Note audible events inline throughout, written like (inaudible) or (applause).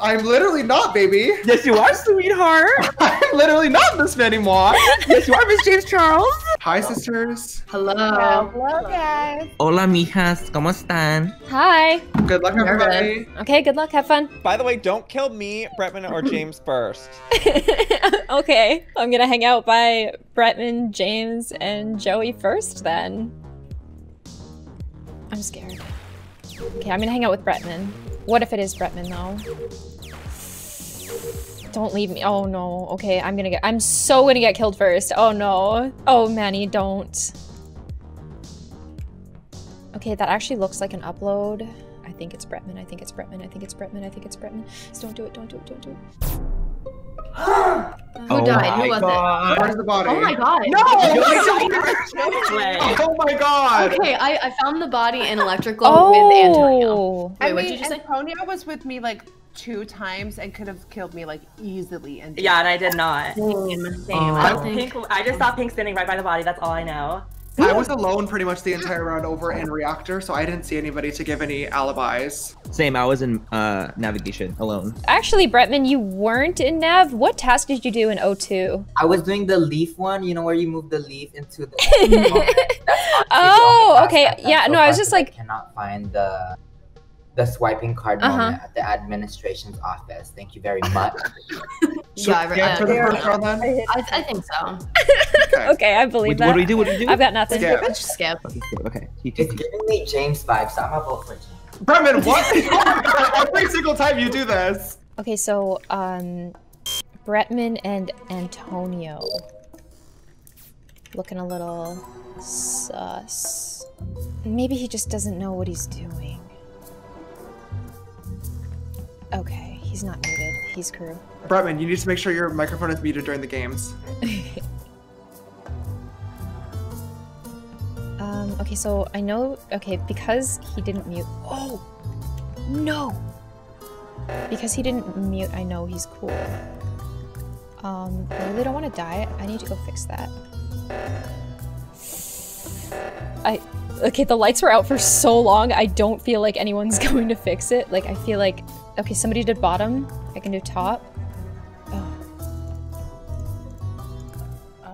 I'm literally not, baby. Yes, you are, sweetheart. (laughs) I'm literally not Miss Manny MUA. yes, you are, Miss James Charles. Hi, sisters. Hello. Hello, guys. Hola, mijas. ¿Cómo están? Hi. Good luck, everybody. Okay, good luck. Have fun. By the way, don't kill me, Bretman, or James first. (laughs) okay, I'm gonna hang out by Bretman, James, and Joey first then. I'm scared. Okay, I'm gonna hang out with Bretman. What if it is Bretman though? Don't leave me. Oh no. Okay, I'm gonna get- I'm so gonna get killed first. Oh no. Oh, Manny, don't. Okay, that actually looks like an upload. I think it's Bretman. I think it's Bretman. I think it's Bretman. I think it's Bretman. Just don't do it. Don't do it. Don't do it. Who died? Who was it? Where's the body? Oh my god. No! (laughs) (laughs) oh my god! Okay, I, I found the body in electrical (laughs) oh. with Antonio. Oh. Wait, I what mean, did you say? Antonio was with me like two times and could have killed me like easily. And Yeah, and I did not. Same, same. Oh. I I, think. Pink, I just saw Pink standing right by the body. That's all I know. I was alone pretty much the entire round over in reactor, so I didn't see anybody to give any alibis. Same. I was in uh, navigation alone. Actually, Bretman, you weren't in Nav. What task did you do in O2? I was doing the leaf one, you know, where you move the leaf into the. (laughs) Oh, okay. honestly the only task I've Yeah, done no, I was just like- I cannot find the the swiping card Uh-huh. moment at the administration's office. Thank you very much. (laughs) So, Yeah, I- yeah, for the first round then? I, I think so. Okay. (laughs) Okay, I believe What, that. what do we do? What do we do? I've got nothing. Skip. Let's just skip. Okay, skip. okay. It's giving me James vibes, so I'm gonna vote for James. Bretman, what? (laughs) Every single time you do this. Okay, so um, Bretman and Antonio looking a little sus. Maybe he just doesn't know what he's doing. Okay, he's not muted. He's crew. Bretman, you need to make sure your microphone is muted during the games. (laughs) Um, okay, so I know, okay, because he didn't mute. Oh! No! Because he didn't mute, I know he's cool. Um, I really don't want to die. I need to go fix that. I. Okay, the lights were out for so long, I don't feel like anyone's (laughs) going to fix it. Like, I feel like. Okay, somebody did bottom. I can do top. Oh.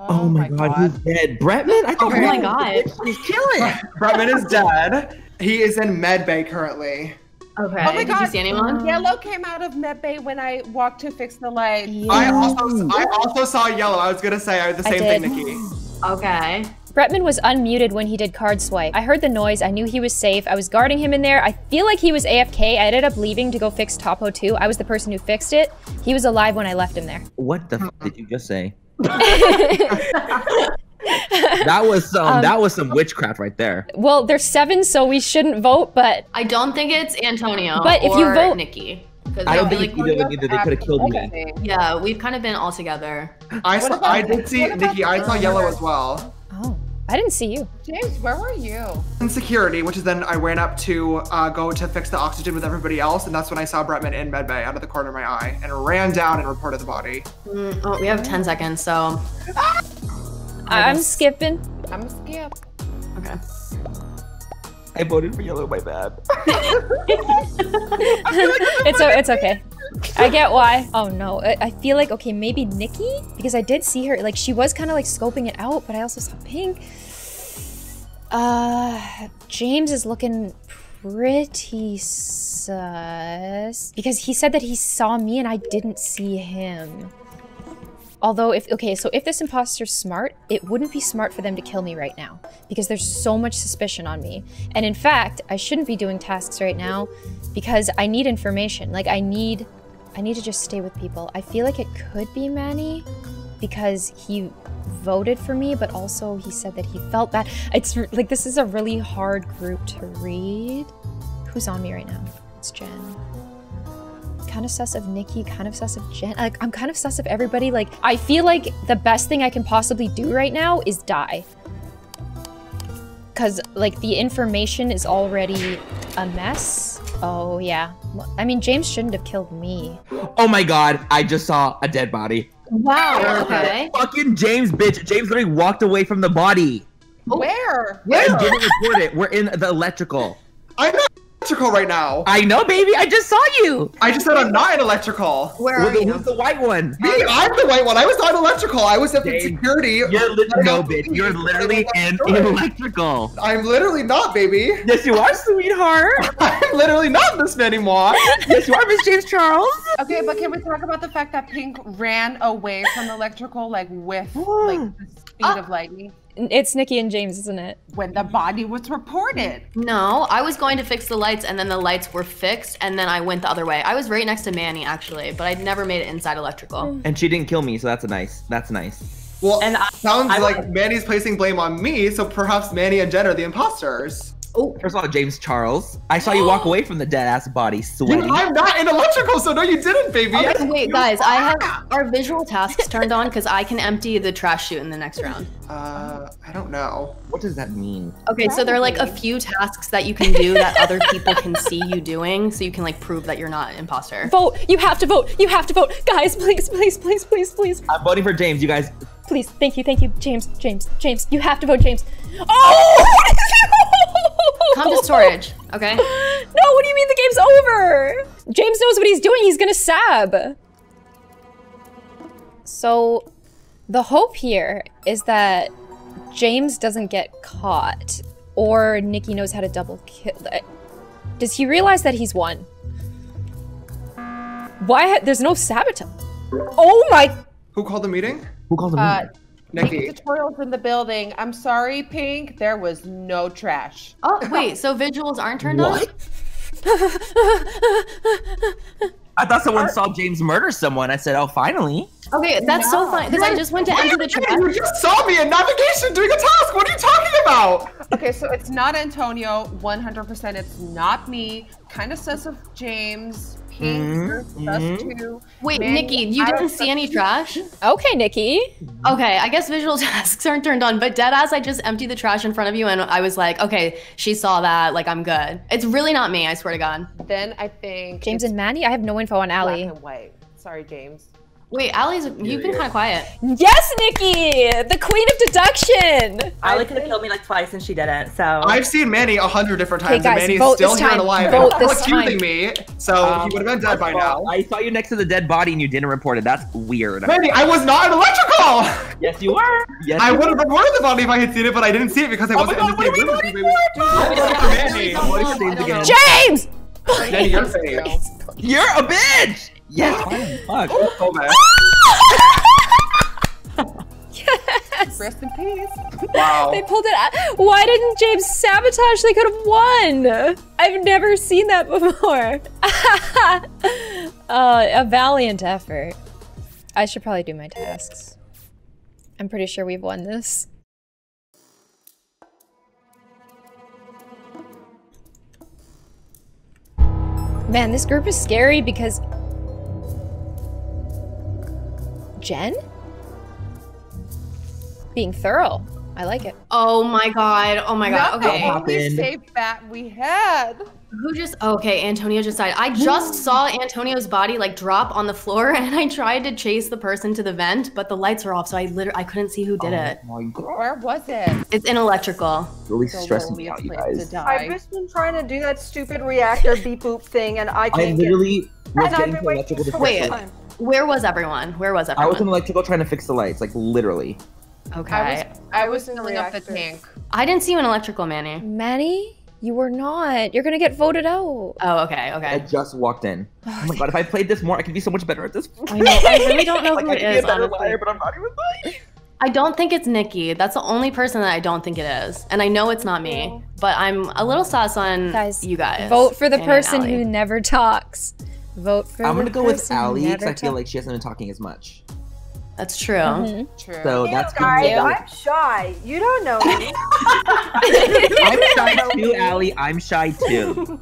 Oh, my god, he's dead. Bretman? I thought Oh my god. he's killing. (laughs) Bretman is dead. He is in med bay currently. Okay. Oh my Did you see anyone? Um, yellow came out of medbay when I walked to fix the light. I also I also saw yellow. I was gonna say I the same thing. Nikki. Okay. Bretman was unmuted when he did card swipe. I heard the noise, I knew he was safe, I was guarding him in there. I feel like he was AFK. I ended up leaving to go fix Topo 2. I was the person who fixed it. He was alive when I left him there. What the f did you just say? (laughs) That was some. Um, that was some witchcraft right there. Well, there's seven, so we shouldn't vote, but I don't think it's Antonio But if you or vote- Nikki. 'Cause I don't feel think like- it's either. Either they could have killed me. Yeah, we've kind of been all together. I saw, I did see Nikki. I saw yellow as well. I didn't see you. James, where were you? In security, which is then I ran up to uh, go to fix the oxygen with everybody else, and that's when I saw Bretman in med bay out of the corner of my eye, and ran down and reported the body. Mm, oh, we have 10 seconds, so. I'm skipping. I'm a skip. Okay. I voted for yellow. My bad. (laughs) (laughs) it's, o- it's okay. I get why. Oh no, I, I feel like, okay, maybe Nikki? Because I did see her, like, she was kind of like scoping it out, but I also saw pink. Uh, James is looking pretty sus. Because he said that he saw me and I didn't see him. Although, if okay, so if this imposter's smart, it wouldn't be smart for them to kill me right now because there's so much suspicion on me. And in fact, I shouldn't be doing tasks right now because I need information. Like I need, I need to just stay with people. I feel like it could be Manny because he voted for me, but also he said that he felt bad. It's like this is a really hard group to read. Who's on me right now? It's Jen kind of sus of Nikki, kind of sus of Jen. Like, I'm kind of sus of everybody. Like, I feel like the best thing I can possibly do right now is die. Because, like, the information is already a mess. Oh, yeah. I mean, James shouldn't have killed me. Oh my god! I just saw a dead body. Wow, oh, okay. Fucking James, bitch. James literally walked away from the body. Oh. Where? Where? And didn't report it. We're in the electrical. I'm not electrical right now. I know, baby. I just saw you. I just said I'm not in electrical. Where are then you? Who's the white one? Me, I'm the white one. I was not in electrical. I was at the Dave, security. You're li- no, bitch. You're literally in don't know what electrical. I'm literally not, baby. Yes, you are, sweetheart. (laughs) I'm literally not this anymore. yes, you are, Miss James Charles. Okay, but can we talk about the fact that Pink ran away from electrical, like with like the (gasps) speed of lightning, It's Nikki and James, isn't it? when the body was reported? No, I was going to fix the lights and then the lights were fixed and then I went the other way. I was right next to Manny actually, but I'd never made it inside electrical. And she didn't kill me, so that's a nice. That's nice. Well, And I- sounds I- like Manny's placing blame on me, so perhaps Manny and Jen are the imposters. First of all, James Charles, I saw you walk (gasps) away from the dead ass body, You- I'm not in electrical, so no, you didn't, baby. Okay, wait, guys, I have our visual tasks turned on because I can empty the trash chute in the next round. Uh, I don't know. What does that mean? Okay, so there are like a few tasks that you can do that other people can see you doing, so you can like prove that you're not an imposter. Vote! You have to vote! You have to vote! Guys, please, please, please, please, please, I'm voting for James. You guys, please. Thank you, thank you, James, James, James. You have to vote, James. Oh! (laughs) Come to storage, okay? (laughs) No, what do you mean the game's over? James knows what he's doing. He's gonna sab. So, the hope here is that James doesn't get caught, or Nikki knows how to double kill. Does he realize that he's won? Why? Ha- there's no sabotage. Oh my! Who called the meeting? who calls him? Uh, Nikki. Pink tutorials in the building. I'm sorry, Pink. There was no trash. Oh, wait, so visuals aren't turned on? I thought someone saw James murder someone. I said, oh, finally. Okay, that's so funny because I just went to enter the You just saw me in navigation doing a task. What are you talking about? Okay, so it's not Antonio. 100%. It's not me. Kind of says of James. Pink. You're sus mhm. too. Wait, Manny, Nikki, you I didn't see any trash? Okay, Nikki. Okay, I guess visual (laughs) tasks aren't turned on, but deadass, I just emptied the trash in front of you and I was like, okay, she saw that, like I'm good. It's really not me, I swear to God. Then I think James and Manny. I have no info on black Ally. and white. Sorry, James. Wait, Ally's, you've been kind of quiet. Yes, Nikki, the queen of deduction. Ally could have killed me like twice and she didn't. So I've seen Manny a hundred different Okay, times, guys, and Manny's vote still here and time. alive. Vote and this accusing time. me, so Um, he would have been dead by now. I saw you next to the dead body and you didn't report it. That's weird. Manny, I was not an electrical. Yes, you were. Yes, I would have reported the body if I had seen it, but I didn't see it because I Oh wasn't my in the same room. we as you, voting for? I'm voting for Manny. I'm voting for James. James. Manny. You're a bitch. Yes, finally. Fuck. Oh, man. Yes. Rest in peace. Wow. They pulled it out. Why didn't James sabotage? They could have won. I've never seen that before. (laughs) uh, a valiant effort. I should probably do my tasks. I'm pretty sure we've won this. Man, this group is scary because. Jen? Being thorough. I like it. Oh my God, oh my God, Not okay. the only happened? safe bat we had. Who just, okay, Antonio just died. I just saw Antonio's body like drop on the floor (laughs) and I tried to chase the person to the vent, but the lights were off, so I literally, I couldn't see who did oh it. Oh my god. Where was it? It's in electrical. Really The stressing me out, you guys. I've just been trying to do that stupid reactor beep boop thing, and I I can't get. literally was And I've getting been to electrical to Wait. Fix it. time. Where was everyone? Where was everyone? I was in electrical trying to fix the lights, like literally. okay. I was I was in the filling up the tank. I didn't see you in electrical, Manny. Manny, you were not. You're gonna get voted out. Oh, okay, okay. I just walked in. Oh my god, if I played this more, I could be so much better at this. I know. I really don't know (laughs) like, who I it could be a better liar, but I'm not even lying. I don't think it's Nikki. That's the only person that I don't think it is. And I know it's not me, but I'm a little sus on Guys, you guys. Vote for the person who never talks. Vote for I'm gonna go with person who Ally because I feel like she hasn't been talking as much. That's true. Mhm. True. So You that's guys, gonna I'm shy. You don't know me. (laughs) I'm shy (laughs) too, Ally. I'm shy too.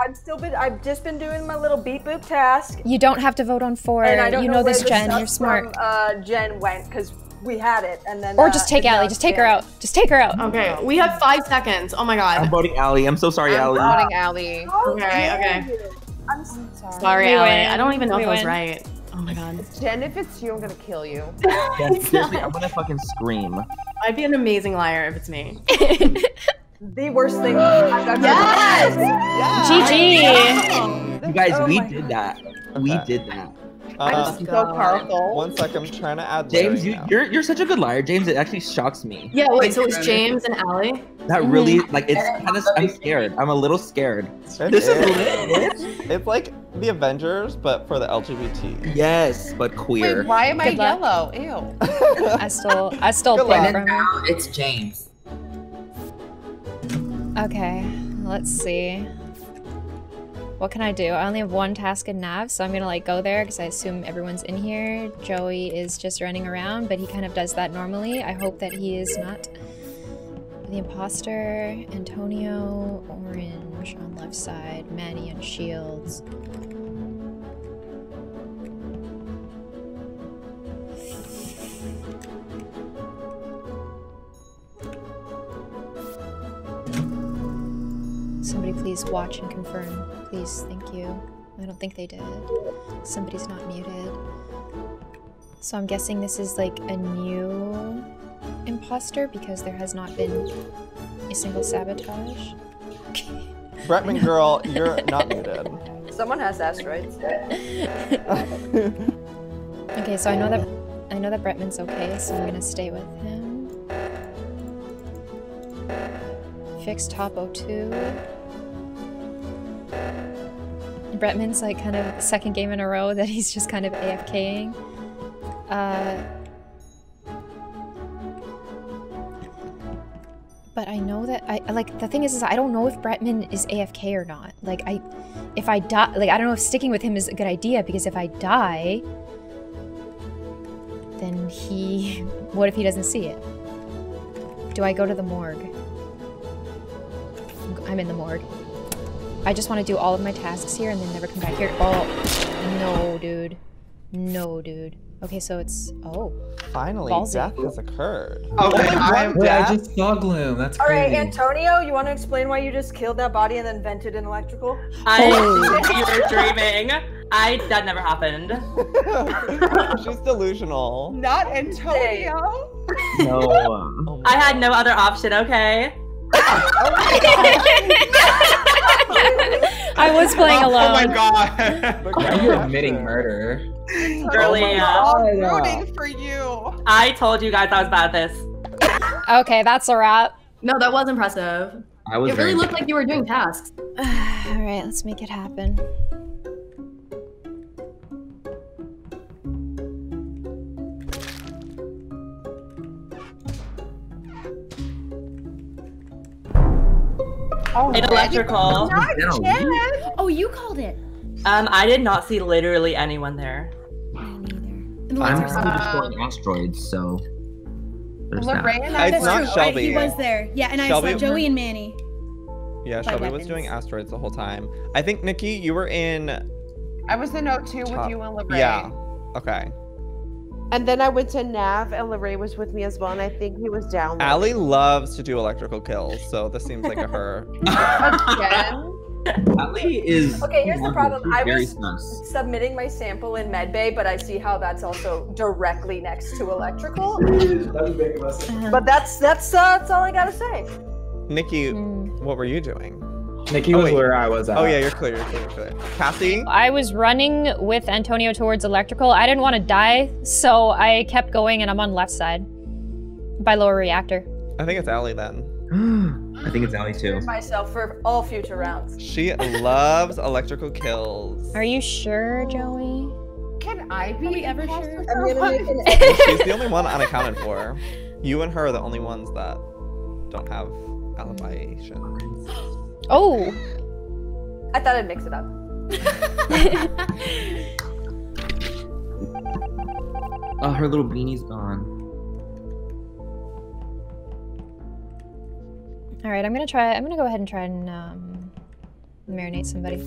I've still been. I've just been doing my little beep boop task, You don't have to vote on four. and I don't you know, know where this, Jen. You're smart. From, uh, Jen went because we had it, and then. Or uh, just take the Ally. Just take her out. Just take her out. Okay, we have five seconds. Oh my god. I'm voting Ally. I'm so sorry, Ally. I'm voting Ally. How Okay, okay. I'm s- Sorry, We Ally. win. I don't even know We if I was right. Oh my god. Jen, if it's you, I'm gonna kill you. (laughs) Yes, seriously, I'm gonna fucking scream. I'd be an amazing liar if it's me. (laughs) the worst thing I've ever Yes! GG. You guys, Oh we my- did that. We did that. Uh, I'm so powerful. one sec, I'm trying to add James, Larray you, now. you're you're such a good liar, James. It actually shocks me. Yeah, wait, so it's James and Ally? That really like it's kind of. I'm scared. I'm a little scared. It This is is. (laughs) lit. It's like the Avengers, but for the LGBT. Yes, but queer. Wait, why am I Good luck. yellow? Ew. (laughs) I stole I stole Good pink luck. from. Now it's James. Okay, let's see. What can I do? I only have one task in Nav, so I'm gonna like go there because I assume everyone's in here. Joey is just running around, but he kind of does that normally. I hope that he is not the imposter. Antonio, orange on left side, Manny and Shields. Somebody please watch and confirm. Please, thank you. I don't think they did. Somebody's not muted. So I'm guessing this is like a new imposter because there has not been a single sabotage. (laughs) Bretman girl, you're not muted. Someone has asteroids. (laughs) Okay, so I know that I know that Bretman's okay, so I'm gonna stay with him. Fix top 02. Bretman's like kind of second game in a row that he's just kind of AFKing. Uh, but I know that I like the thing is, is I don't know if Bretman is AFK or not. Like I, if I die, like I don't know if sticking with him is a good idea because if I die, then he, (laughs) what if he doesn't see it? Do I go to the morgue? I'm in the morgue. I just want to do all of my tasks here and then never come back here. Oh, no, dude. No, dude. Okay, so it's, oh. Finally, Ballsy. death has occurred. Okay, I'm Wait, I just saw Gloom. That's All right, crazy. Antonio, you want to explain why you just killed that body and then vented an electrical? I Oh. (laughs) you were dreaming. I that never happened. (laughs) She's delusional. Not Antonio. No. Oh (laughs) I had no other option. Okay. Oh I was playing oh, alone. Oh my god. The Why are you admitting murder? Girly, oh We're yeah. all rooting for you. I told you guys I was bad at this. Okay, that's a wrap. No, that was impressive. I was It really very. looked like you were doing tasks. (sighs) Alright, let's make it happen. Oh, In electrical. Oh, you called it. Um, I did not see literally anyone there. And the I'm are still on. destroying asteroids, so. There's that. Larray, It's That's not true. I- Shelby. he was there. Yeah, and I Shelby- saw Joey and Manny. Yeah, by Shelby was doing asteroids the whole time. I think Nikki, you were in. I was in O2 with you and Larray. Yeah. Okay. And then I went to Nav and Larray was with me as well, and I think he was down. there. Ally loves to do electrical kills, so this seems like a her. Again. Ally is. Okay, here's the problem. I very was sus. submitting my sample in medbay, but I see how that's also directly next to electrical. But that's that's uh, that's all I gotta say. Nikki, mm. what were you doing? Nikki Oh, was wait. where I was oh, at. Oh yeah, you're clear. You're clear. You're clear. Kassie. I was running with Antonio towards electrical. I didn't want to die, so I kept going and I'm on left side. By lower reactor. I think it's Ally then. (gasps) I think it's Ally too. Myself for all future rounds. She loves electrical kills. Are you sure, Joey? Can I be Are we ever sure? I'm gonna make an she's the only one unaccounted for. You and her are the only ones that don't have alibiations. (gasps) Oh! I thought I'd mix it up. (laughs) Oh, her little beanie's gone. Alright, I'm gonna try I'm gonna go ahead and try and um marinate somebody.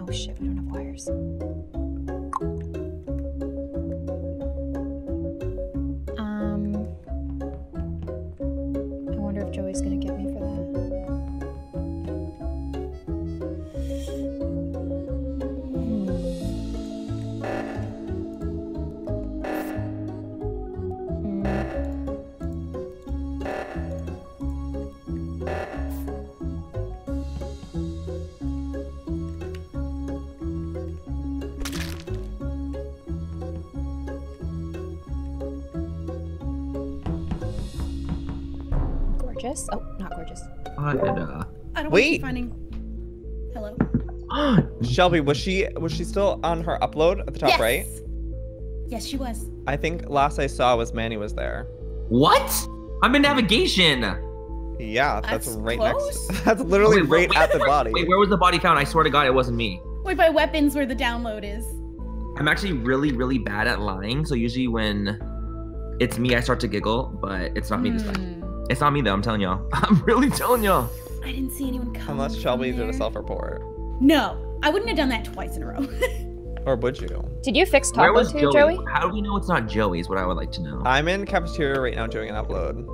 Oh shit, we don't have wires. Gorgeous. Oh, not gorgeous. Uh, I don't Wait. Finding... Hello. (gasps) Shelby, was she was she still on her upload at the top yes. right? Yes, she was. I think last I saw was Manny was there. What? I'm in navigation. Yeah, that's, That's right close. next. (laughs) That's literally Wait, wait, right wait, at the wait, body. Wait, where was the body found? I swear to God, it wasn't me. Wait, by weapons where the download is. I'm actually really, really bad at lying. So usually when it's me, I start to giggle, but it's not me this time. Hmm. It's not me though. I'm telling y'all. (laughs) I'm really telling y'all. I didn't see anyone come. Unless from Shelby did a self-report, No, I wouldn't have done that twice in a row. (laughs) or would you? Did you fix Where Taco was too, Joey? Joey? How do we know it's not Joey? Is what I would like to know. I'm in cafeteria right now doing an upload.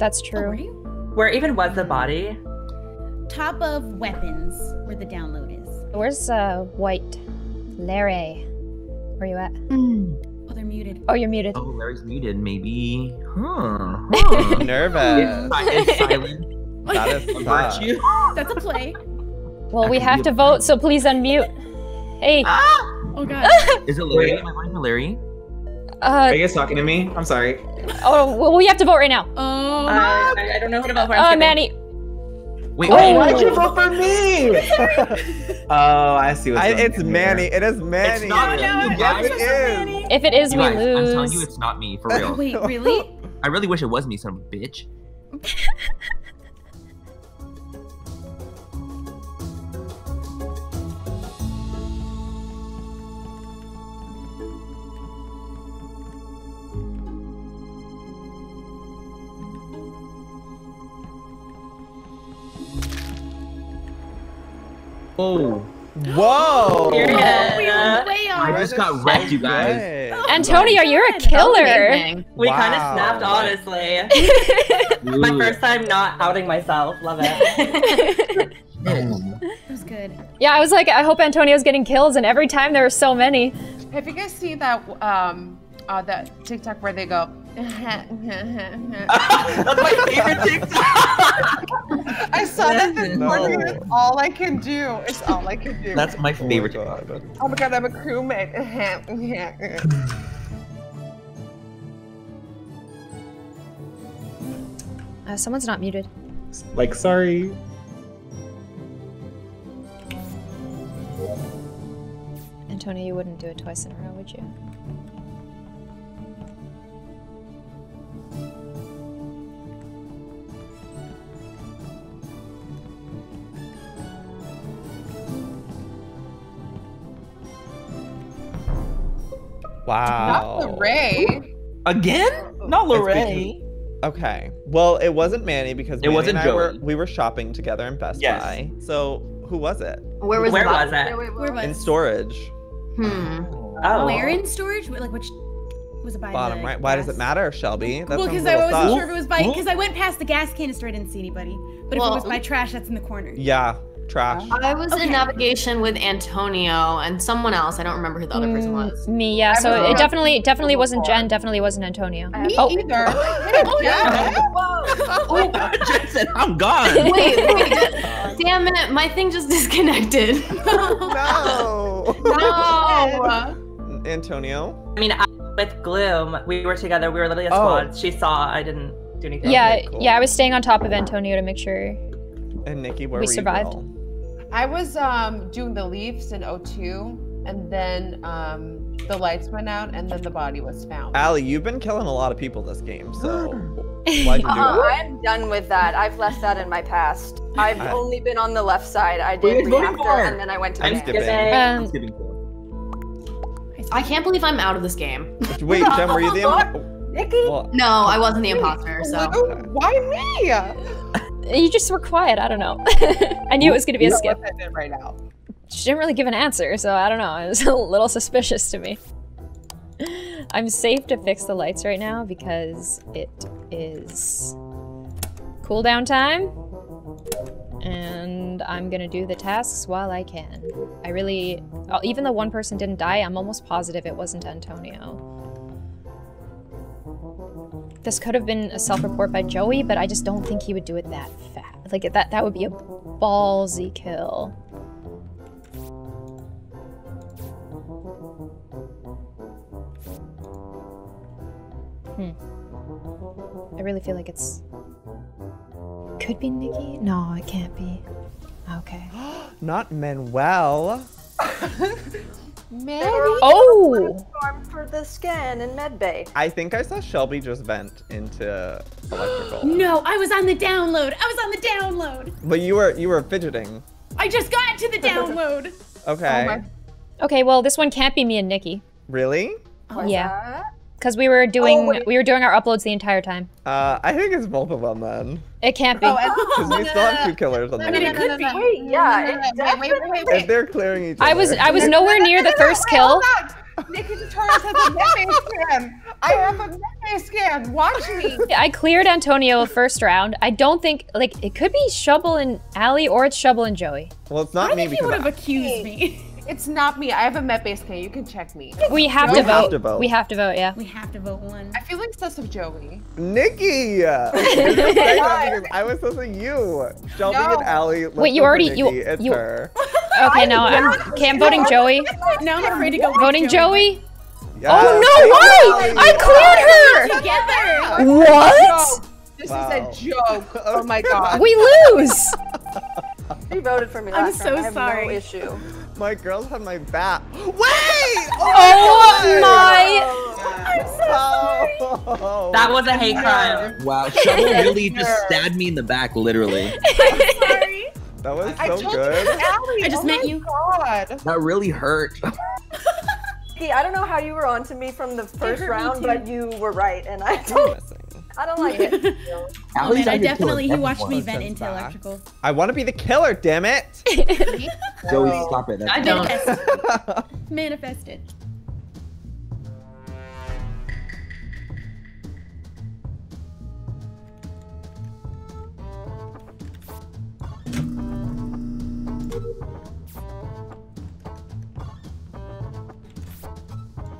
That's Oh, were true. you? Where even was the body? Top of weapons where the download is. Where's uh White? Larray. Where are you at? Oh, they're muted. Oh, you're muted. Oh, Larray's muted. Maybe. (laughs) Huh. huh. (laughs) Nervous. It's, it's silent. (laughs) That is A sad. virtue. That's a play. Well, That we have to vote, so please unmute. Hey, Oh god. Is it Larray? Am I voting for Larray? Uh, Are you guys talking to me? I'm sorry. oh, well, we have to vote right now. Oh. Uh, I, I don't know who to vote for. I'm Uh. Manny. Wait, Oh. wait. Why'd you vote for me? (laughs) oh, I see what's I, going it's Manny. here. It is Manny. It's not No, you it yes, guys. it is. If it is, You we guys, I'm telling you, it's not me for real. (laughs) Wait, really? (laughs) I really wish it was me, son of a bitch. Oh, Whoa. Period. We were way I just got wrecked, you guys. Good. Antonio, you're a killer. Amazing. we kind of snapped, honestly. (laughs) My first time not outing myself. Love it. it was good. yeah, I was like, I hope Antonio's getting kills, and every time there were so many. Have you guys seen that um uh that TikTok where they go? (laughs) That's my favorite (laughs) TikTok. I saw that this No. morning. It's all I can do. It's all I can do. (laughs) That's my Oh my favorite. God. oh my god, I'm a crewmate. (laughs) Uh, someone's not muted. Like, sorry. Antonio, you wouldn't do it twice in a row, would you? Wow. Not the Ray. Again? Not It's Larray. Okay. Well, it wasn't Manny because It Manny wasn't and I were we were shopping together in Best Yes. Buy. So who was it? Where was Where the was it? Where was? In storage. Hmm. Oh. Where in storage? Like which? Was it by Bottom the right. Why does it matter, Shelby? That well, because I wasn't sus. sure if it was by because I went past the gas canister, I didn't see anybody. But if Well- it was by trash, that's in the corner. Yeah, trash. I was Okay. in navigation with Antonio and someone else. I don't remember who the other person Mm, was. Me, yeah. I So it definitely, definitely wasn't. Jen. Definitely wasn't Antonio. Me Oh, either. (laughs) Oh, yeah. Whoa. (laughs) Jensen, I'm gone. Wait, wait. (laughs) Damn it. My thing just disconnected. no. no. Antonio. I mean, I, with Gloom, we were together. We were literally a Oh. squad. She saw I didn't do anything. yeah, Okay, cool. yeah. I was staying on top of Antonio to make sure. And Nikki, where We were survived. You? girl? I was um doing the leaves in O2, and then um the lights went out, and then the body was found. Ally, you've been killing a lot of people this game, so why'd you do Uh, that? I'm done with that. I've left that in my past. I've I- only been on the left side. I Who did is voting reactor, for? and then I went to I'm the skipping. Skipping. Um, Skipping forward. I can't believe I'm out of this game. Wait, Jem, were you the (laughs) imp- Nikki? well, No, I wasn't the imposter, so. Why me? You just were quiet. I don't know. (laughs) I knew it was gonna be a skip. what I did right now. She didn't really give an answer, so I don't know. It was (laughs) a little suspicious to me. (sighs) I'm safe to fix the lights right now because it is cooldown time. And I'm gonna do the tasks while I can. I really, uh, even though one person didn't die, I'm almost positive it wasn't Antonio. This could have been a self-report by Joey, but I just don't think he would do it that fast. Like that, that would be a ballsy kill. Hmm. I really feel like it's Could be Nikki? No, it can't be. Okay. (gasps) Not Manuel. (laughs) Maybe. Oh! For the scan in medbay. I think I saw Shelby just vent into electrical. (gasps) No, I was on the download. I was on the download. But you were you were fidgeting. I just got to the (laughs) download. Okay. Okay, well, this one can't be me and Nikki. really? Oh, yeah. Because we were doing wait. we were doing our uploads the entire time. Uh, I think it's both of them then. It can't be. Oh, and- (laughs) Because we still have two killers on the No, no. Wait, yeah, it Wait, wait, wait, wait, If they're clearing each other. I was I was nowhere near the first kill. Nikki Tutorials has a medbay scan. I have a medbay scan. Watch me. (laughs) I cleared Antonio first round. I don't think like it could be Shubble and Ally or it's Shubble and Joey. Well, it's not I me think you because would have accused me. (laughs) It's not me. I have a medbay scan. You can check me. We have We to have vote. to vote. We have to vote, yeah. We have to vote one. I feel like sus of Joey. Nikki. You're saying that because I was supposed to you. Shelby No. and Ally. let's Wait, you already- Nikki. you- It's you- her. (laughs) Okay, no, I'm okay, I'm voting Joey. Now I'm afraid to go. Voting Joey? Yes. Oh no, why? I cleared her! together. What? This Wow. is a joke. Oh my (laughs) god. We lose! (laughs) He voted for me I'm so round. I have sorry. no issue. My girls had my back. Wait! (laughs) Oh, oh my I'm so Oh, That was a hate crime. Wow, Shubble (laughs) really just stabbed me in the back, literally. (laughs) I'm sorry. That was I so told good. you, Ally. I just oh met my you. God. That really hurt. Hey, I don't know how you were on to me from the first round, but you were right, and I don't, I don't like it. (laughs) Oh man, I on definitely he watched me vent into back. electrical. I want to be the killer, damn it! (laughs) (laughs) Joey, stop it. That's I don't. manifest It.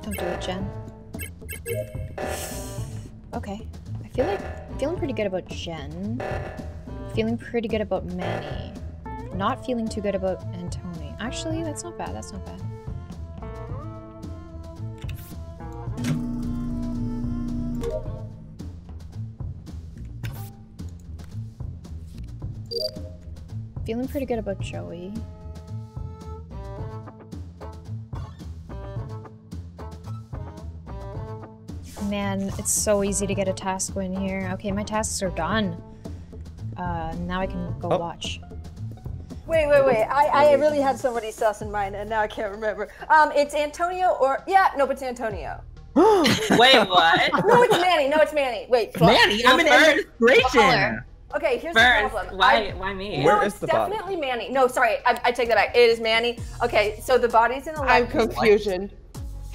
Don't do it, Jen. Okay. Feel like feeling pretty good about Jen. Feeling pretty good about Manny. Not feeling too good about Antoni. Actually, that's not bad. That's not bad. Feeling pretty good about Joey. Man, it's so easy to get a task win here. Okay, my tasks are done. Uh, now I can go Oh. watch. Wait, wait, wait. I, I really had somebody sus in mind, and now I can't remember. Um, it's Antonio or yeah, no, it's Antonio. (gasps) Wait, what? (laughs) No, it's Manny. No, it's Manny. Wait, fuck. Manny, I'm an First- administration. Okay, here's First, the problem. why, I- why me? Where no, is it's the body? definitely Manny. No, sorry, I, I take that back. It is Manny. Okay, so the body's in a I'm lab. confusion.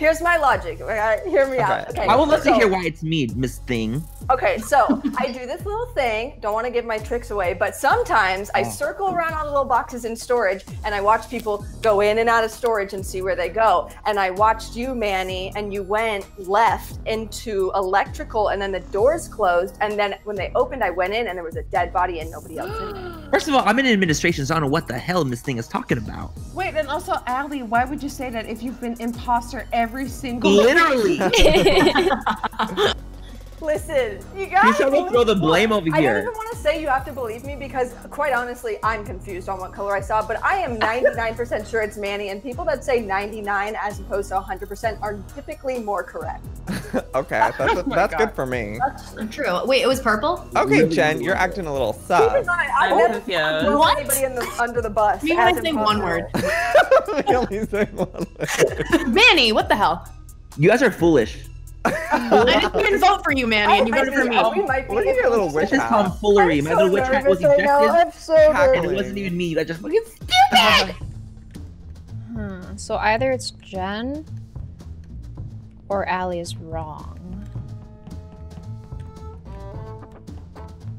Here's my logic. Okay, hear me out. Okay. Okay. I would love so- to hear why it's me, Miss Thing. Okay, so (laughs) I do this little thing. Don't want to give my tricks away, but sometimes I oh. circle around all the little boxes in storage and I watch people go in and out of storage and see where they go. And I watched you, Manny, and you went left into electrical and then the doors closed. And then when they opened, I went in and there was a dead body and nobody else in there. (gasps) First of all, I'm in administration, so I don't know what the hell Miss Thing is talking about. Wait, and also, Ally, why would you say that if you've been imposter every single Literally. (laughs) (laughs) Listen, you guys. You shall throw the blame over here. I don't even want to say you have to believe me because, quite honestly, I'm confused on what color I saw. But I am 99% sure it's Manny, and people that say 99 as opposed to 100% are typically more correct. (laughs) okay, that's, (laughs) Oh that's good for me. That's true. Wait, it was purple? Okay, Jen, you're acting a little sus. Keep in mind, I've I'm never confused. What? anybody in the, under the bus. You (laughs) only say one word. We only say one. Manny, what the hell? You guys are foolish. I didn't even vote for you, Manny, and you voted for think me. we might be Look at your little able to- wish This is hat. tomfoolery. I'm My so little witch hat was nervous right ejected, I'm so and it wasn't even me. I just fucking Hmm. So either it's Jen or Ally is wrong.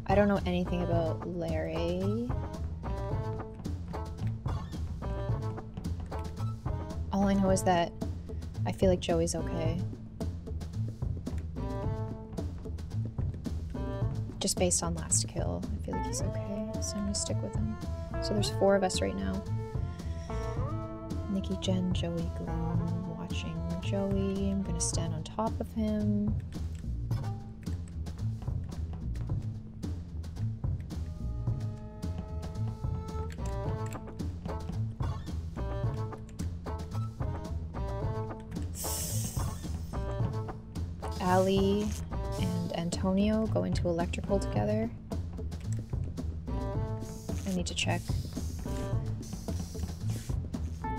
I don't know anything about Larray. All I know is that I feel like Joey's okay. just based on last kill. I feel like he's okay, so I'm gonna stick with him. So there's four of us right now. Nikki, Jen, Joey, Gloom, watching Joey. I'm gonna stand on top of him. Ally Antonio go into electrical together. I need to check. I'm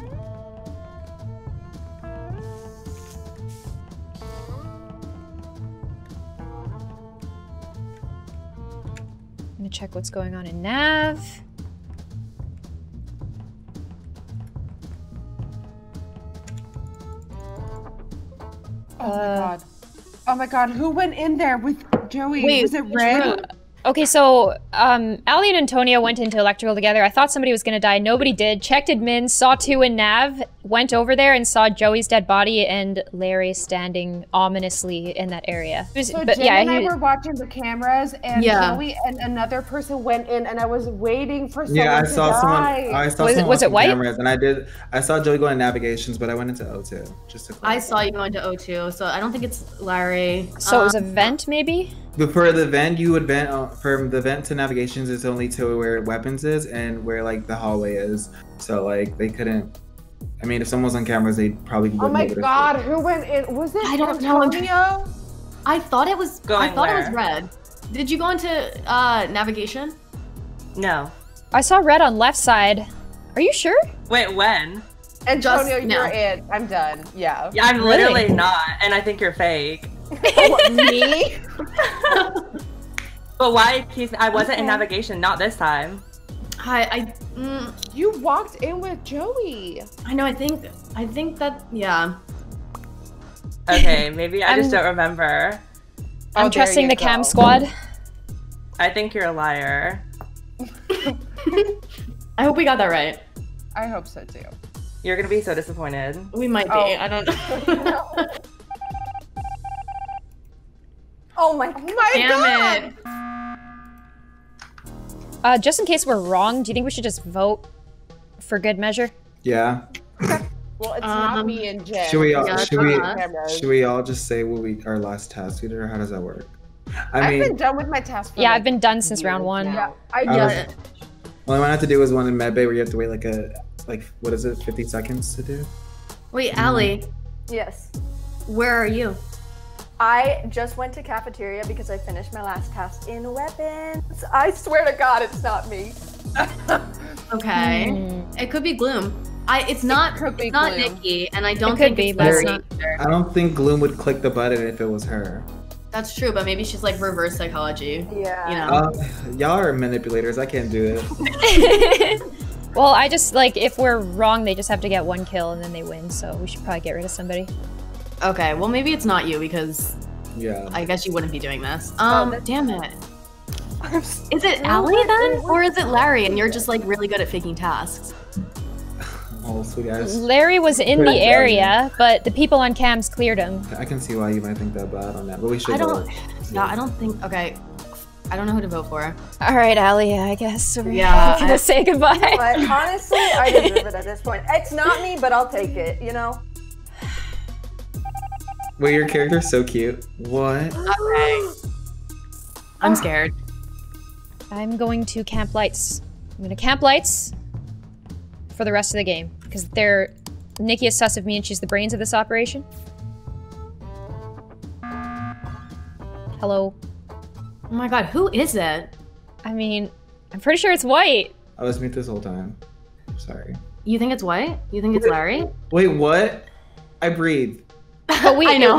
gonna check what's going on in Nav. Oh my uh, god. Oh my god, who went in there with Joey? Wait, was it Red? room? Okay, so um, Ally and Antonio went into electrical together. I thought somebody was gonna die. Nobody did. Checked admin, saw two in Nav, went over there and saw Joey's dead body and Larray standing ominously in that area. Was- So but Jen yeah, and I he- were watching the cameras, and Yeah. Joey and another person went in, and I was waiting for someone Yeah, I to saw someone. die. I saw Was it- someone was it white? cameras, and I did. I saw Joey go in navigations, but I went into O2 just to. I saw you go into O2, so I don't think it's Larray. so it was a Um, vent, maybe. But for the vent, you would vent uh, from the vent to navigations is only to where weapons is and where like the hallway is. So like they couldn't. I mean, if someone was on cameras, they probably. Oh wouldn't my be able god, who went in? Was it I don't know. Antonio? I thought it was. I Going thought it was red. Did you go into uh, navigation? No. I saw red on left side. Are you sure? Wait, when? Antonio, Just you're in. I'm done. Yeah. Yeah, I'm Really? literally not, and I think you're fake. (laughs) Me? (laughs) But why? I wasn't in navigation, not this time. I I mm, You walked in with Joey. I know. I think I think that yeah. Okay, maybe I (laughs) just don't remember. I'm Oh, trusting you the cam squad. I think you're a liar. (laughs) I hope we got that right. I hope so too. You're gonna be so disappointed. We might be. Oh. I don't know. (laughs) Oh my Oh my Damn god! it. Uh, just in case we're wrong, do you think we should just vote for good measure? Yeah. Well, it's not Um, me and Jen. Should we? All, Yeah, should we? Cameras. Should we all just say what we our last task we did, or how does that work? I I've mean, been done with my task. For Yeah, like I've been done since round one. now. I I get was- it. only one I have to do is one in medbay where you have to wait like a like what is it, 50 seconds to do? Wait, Ally, Yes. where are you? I just went to cafeteria because I finished my last task in weapons. I swear to God, it's not me. (laughs) Okay. Hmm. It could be Gloom. I. It's not. could be it's not Gloom. Nikki, and I don't could think be, it's but it's Larray I don't think Gloom would click the button if it was her. That's true, but maybe she's like reverse psychology. Yeah. You know. Uh, y'all are manipulators. I can't do it. (laughs) well, I just like if we're wrong, they just have to get one kill and then they win. So we should probably get rid of somebody. Okay. Well, maybe it's not you because Yeah. I guess you wouldn't be doing this. Um. that's- damn it. Is it Ally then, or is it Larray? And you're just like really good at faking tasks. (laughs) Oh, sweet guys. Larray was in Good the job. area, but the people on cams cleared him. I can see why you might think that bad on that, but we should. I don't. vote. Yeah, I don't think. Okay. I don't know who to vote for. All right, Ally, I guess we're Yeah, gonna I- (laughs) say goodbye. But honestly, I deserve it at this point. It's not me, but I'll take it, you know? Wait, your character's so cute. What? Okay. I'm ah. scared. I'm going to camp lights. I'm gonna camp lights for the rest of the game because they're Nikki is sus of me and she's the brains of this operation. Hello. Oh my god, who is it? I mean, I'm pretty sure it's white. I was mute this whole time. Sorry. You think it's white? You think it's Larray? Wait, what? I breathe. But we I know.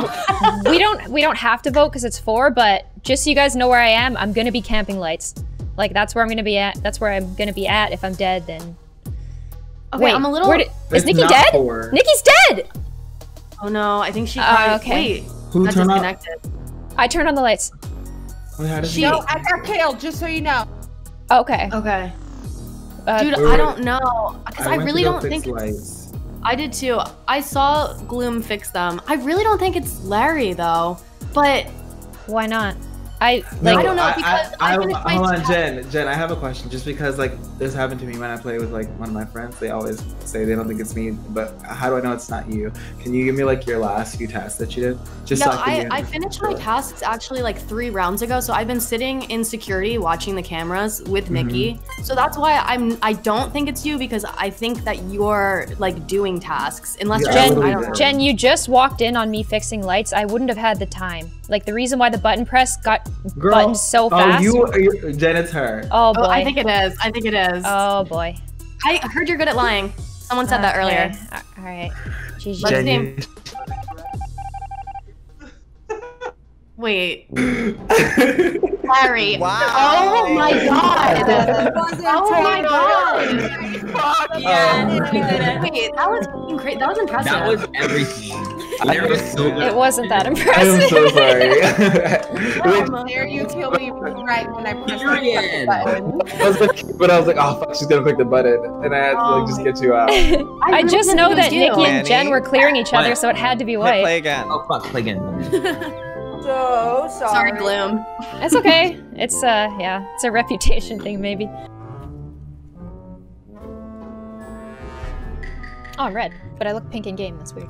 (laughs) we don't we don't have to vote because it's four. But just so you guys know where I am, I'm gonna be camping lights. Like that's where I'm gonna be at. That's where I'm gonna be at. If I'm dead, then Okay, wait. I'm a little. where did- is It's Nikki dead? four. Nikki's dead. oh no, I think she. Oh, probably- okay. Wait, Who that turned off? disconnected. I turned on the lights. Wait, how does She- No, I got killed. Just so you know. Okay. Okay. Uh, Dude, I don't know because I, went to really don't think. Lights. I did too. I saw Gloom fix them. I really don't think it's Larray though. But Why not? I No, like. don't know, I, because I, I I, finished my hold on. Jen. Jen, I have a question. Just because like this happened to me when I play with like one of my friends, they always say they don't think it's me. But how do I know it's not you? Can you give me like your last few tasks that you did? Just no, so I, I, I finished my tasks actually like three rounds ago. So I've been sitting in security watching the cameras with Mm-hmm. Nikki. So that's why I'm I don't think it's you because I think that you're like doing tasks. Unless Yeah, Jen, I don't know. Jen, you just walked in on me fixing lights. I wouldn't have had the time. Like the reason why the button press got Girl, buttons so oh, fast. you, you, Jen, it's her. Oh boy. Oh, I think it is. I think it is. Oh boy. I heard you're good at lying. Someone said that earlier. All right. GG. Let's Jen, name. Wait. (laughs) Larray. Wow. Oh my (laughs) god. oh, oh my god. Yeah, you. Wait, that was fucking crazy. That was impressive. That was everything. Larray was so. (laughs) It wasn't that impressive. I am impressive. so sorry. (laughs) (laughs) Wait, There you kill me right when I press the button. I was like, but I was like, oh fuck, she's gonna click the button, and I had to like just get you out. I really just know that was you. Nikki and Jen were clearing each other, so it had to be white. play again. Oh fuck, play again. So sorry. Sorry, Gloom. It's okay. It's uh yeah, it's a reputation thing maybe. Oh, I'm red, but I look pink in game. That's weird.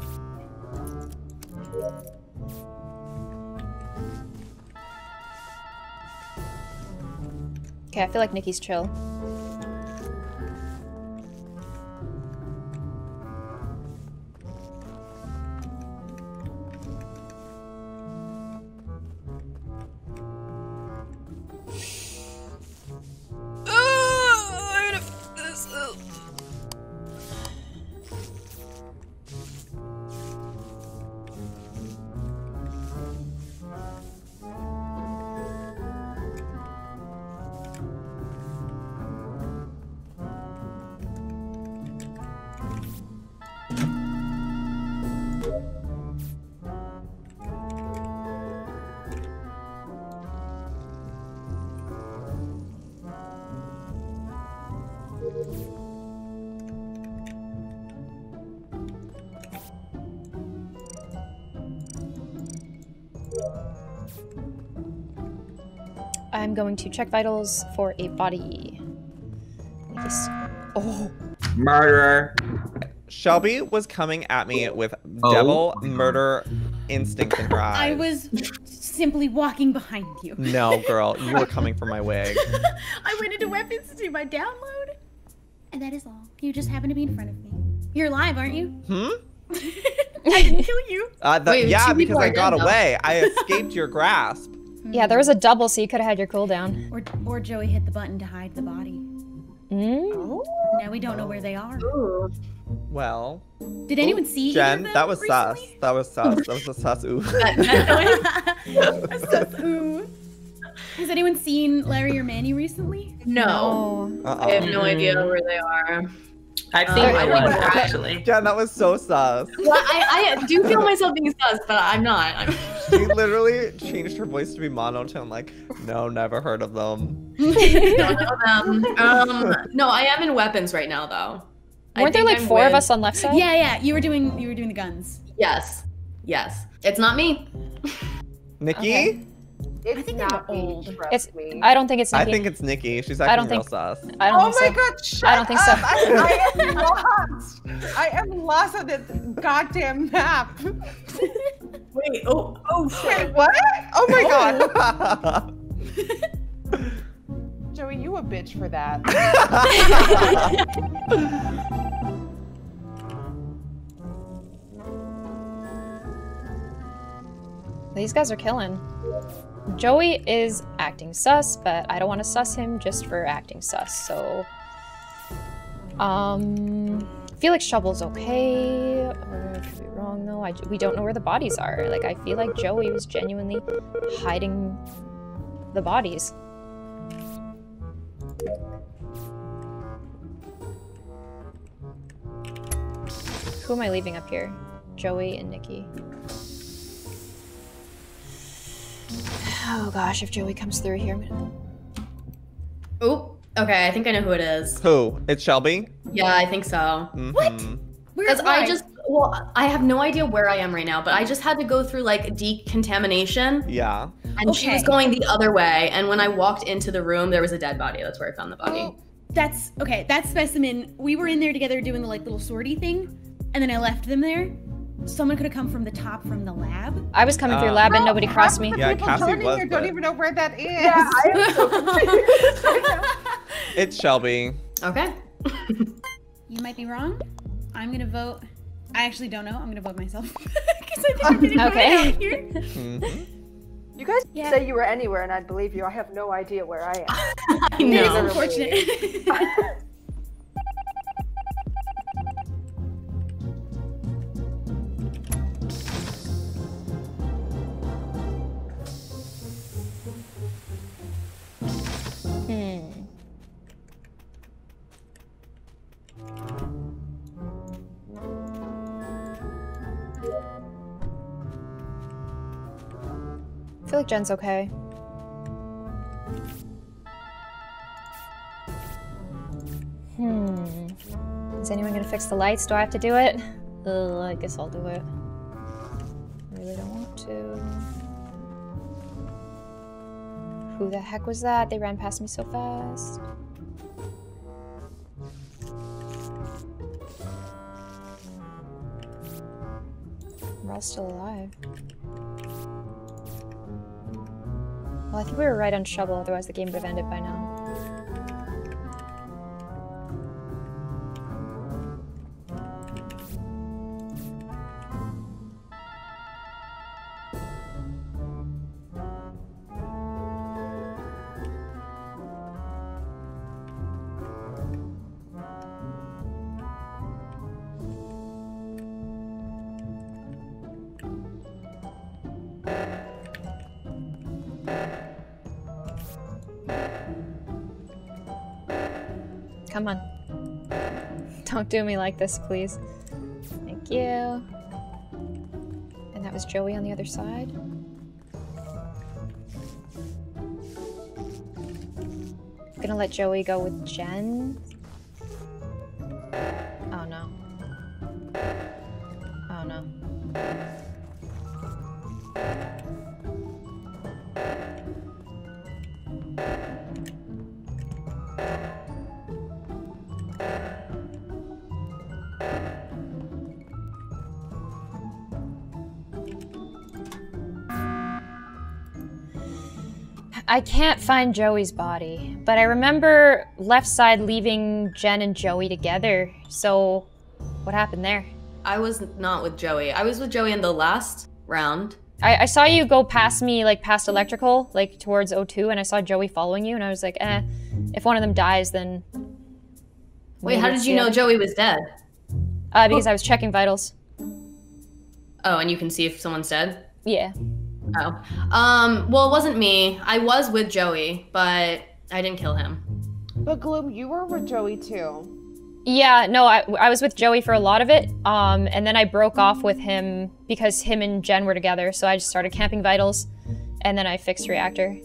Okay, I feel like Nikki's chill. I'm going to check vitals for a body. This. Oh. Murderer. Shelby was coming at me with Oh. devil murder instinct in her eyes. I was simply walking behind you. No, girl, you were coming for my wig. (laughs) I went into weapons to do my download. And that is all. You just happen to be in front of me. You're alive, aren't you? Hmm? (laughs) I didn't kill you. Uh, the, Wait, yeah, because I got dead, though. away. I escaped your (laughs) grasp. Yeah, there was a double, so you could have had your cooldown. Or, or Joey hit the button to hide the body. Mm? Now we don't know where they are. Well, Did anyone see Jen, them that was sus. That was sus. That was a sus. Ooh. (laughs) Sus, ooh. Has anyone seen Larray or Manny recently? No. Uh-uh. I have no idea where they are. I've Uh, seen I my one think- actually. Jen, that was so sus. (laughs) Well, I, I do feel myself being sus, but I'm not. I'm (laughs) She literally changed her voice to be monotone, like, no, never heard of them. (laughs) don't know them. Um, no, I am in weapons right now, though. Weren't there like I'm four of us on left side? Yeah, yeah. You were doing you were doing the guns. Yes. Yes. It's not me. Nikki? Okay. It's I think they not old. It's. me. I don't think it's I think it's Nikki. She's I acting don't real think- sus. I don't Oh think my so. god, shut I don't think so. up. I, I am (laughs) lost. I am lost on this goddamn map. (laughs) Wait. Oh. Oh Wait, what? Oh my oh. god. (laughs) Joey, you a bitch for that. These guys are killing. Joey is acting sus, but I don't want to sus him just for acting sus, so... Um... Felix Shubble's okay, could be wrong though. I, we don't know where the bodies are. Like, I feel like Joey was genuinely hiding the bodies. Who am I leaving up here? Joey and Nikki. Oh gosh, if Joey comes through here, I'm gonna... Oh. Okay. I think I know who it is. Who? It's Shelby? Yeah, I think so. Mhm. Where- Because I just Well, I have no idea where I am right now, but I just had to go through like decontamination, Yeah. and she was going the other way. And when I walked into the room, there was a dead body. That's where I found the body. Oh, (gasps) that's okay. That specimen. We were in there together doing the like little sortie thing, and then I left them there. Someone could have come from the top from the lab. I was coming through Uh, lab and nobody crossed me. Yeah, People Kassie was, here don't even know where that is. Yeah, I am so (laughs) confused right. It's Shelby. Okay. You might be wrong. I'm gonna vote. I actually don't know. I'm gonna vote myself (laughs) because I think I'm getting Okay. voted out here. Mhm. You guys Yeah. say you were anywhere, and I'd believe you. I have no idea where I am. I (laughs) know. It is know. unfortunate. Like Jen's okay. Hmm. Is anyone gonna fix the lights? Do I have to do it? Ugh, I guess I'll do it. Really don't want to. Who the heck was that? They ran past me so fast. We're all still alive. Well, I think we were right on Shubble, otherwise the game would have ended by now. Do me like this, please. Thank you. And that was Joey on the other side. I'm Gonna let Joey go with Jen. I can't find Joey's body, but I remember left side leaving Jen and Joey together. So, what happened there? I was not with Joey. I was with Joey in the last round. I, I saw you go past me, like past electrical, like towards O2, and I saw Joey following you, and I was like, eh, if one of them dies, then. Wait, how did you know Joey was dead? Uh, because I was checking vitals. Oh, and you can see if someone's dead? Yeah. Oh. Um, well, it wasn't me. I was with Joey, but I didn't kill him. But Gloom, you were with Joey too. Yeah, no, I, I was with Joey for a lot of it, um, and then I broke off with him because him and Jen were together, so I just started camping vitals, and then I fixed reactor.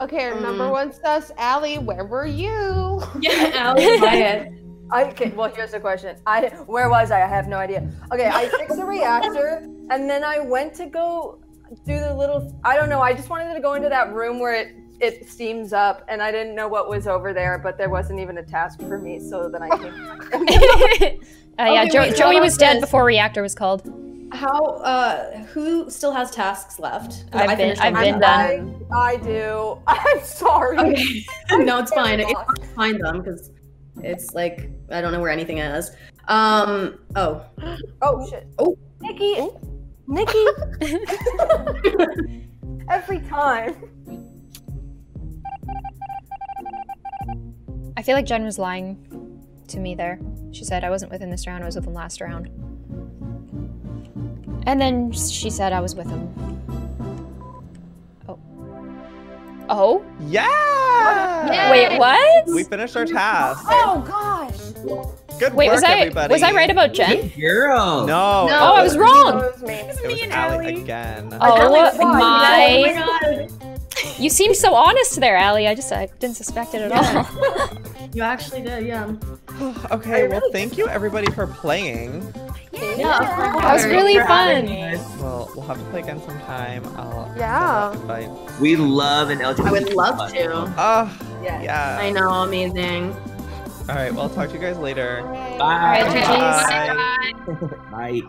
Okay, number Mm. one sus, Ally, where were you? (laughs) Yeah, Ally, quiet. (laughs) I okay, well here's the question. I where was I? I have no idea. Okay, I fixed the reactor and then I went to go do the little I don't know, I just wanted to go into that room where it it steams up and I didn't know what was over there, but there wasn't even a task for me, so then I came (laughs) Uh, yeah, Okay, jo- wait, Joey was dead this? before reactor was called. How, uh, who still has tasks left? I've I been- finished I've been done. I, I do. (laughs) I'm sorry. Okay. (laughs) no, it's fine. It's hard to find them because it's like I don't know where anything is. Um. Oh. Oh shit. Oh. Nikki. Nikki. (laughs) Every time. I feel like Jen was lying to me there. She said I wasn't with him this round, I was with him last round. And then she said I was with him. Oh. Oh? Yeah! Wait, what? We finished our task. Oh gosh. Good Wait, work, was I, everybody. Was I right about Jen? No. No, oh, I was wrong. It was me. It was, me and Ally. Ally again. Oh, oh my. Oh, my God. You seemed so honest there, Ally. I just I didn't suspect it at yeah. all. (laughs) you actually did, yeah. (sighs) okay, well, really thank you everybody for playing. Yeah, yeah. that was really fun. Well, we'll have to play again sometime. I'll yeah. We love an LGBT. I would love to. Oh, yeah. I know, amazing. All right. Well, I'll talk to you guys later. Bye. Bye. Bye. (laughs) Bye.